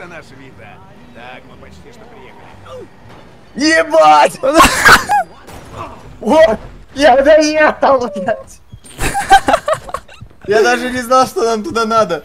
это наш вита. Так, мы почти что приехали. Ебать! О, я доехал, блядь! Я даже не знал, что нам туда надо.